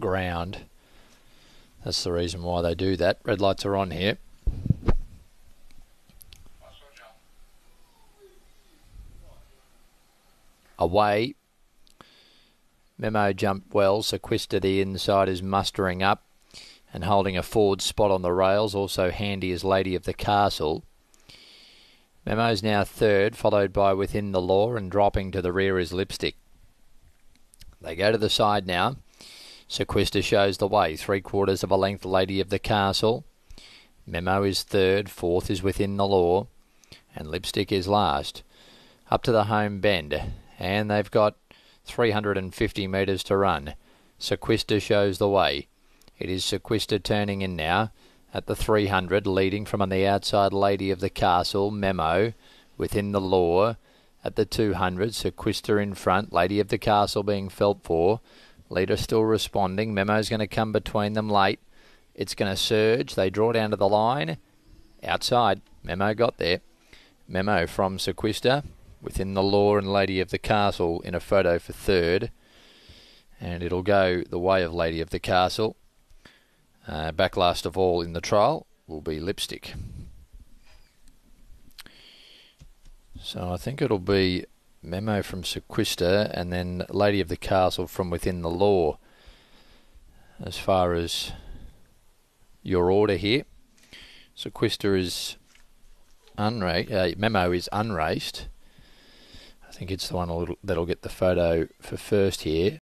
ground. That's the reason why they do that. Red lights are on here. Away. Memo jumped well. Sequista the inside is mustering up and holding a forward spot on the rails. Also handy as Lady of the Castle. Memo's now third, followed by Within the Law, and dropping to the rear is Lipstick. They go to the side now. Sequista shows the way. Three quarters of a length, Lady of the Castle. Memo is third. Fourth is Within the Law. And Lipstick is last. Up to the home bend. And they've got 350 metres to run. Sequista shows the way. It is Sequista turning in now at the 300, leading from on the outside Lady of the Castle, Memo, within the law. At the 200, Sequista in front, Lady of the Castle being felt for. Leader still responding. Memo's going to come between them late. It's going to surge. They draw down to the line. Outside. Memo got there. Memo from Sequista within the law and Lady of the Castle in a photo for third. And it'll go the way of Lady of the Castle. Uh, back last of all in the trial will be Lipstick. So I think it'll be Memo from Sequista and then Lady of the Castle from within the law. As far as your order here, Sequista is unraced. Uh, Memo is unraced. I think it's the one that'll get the photo for first here.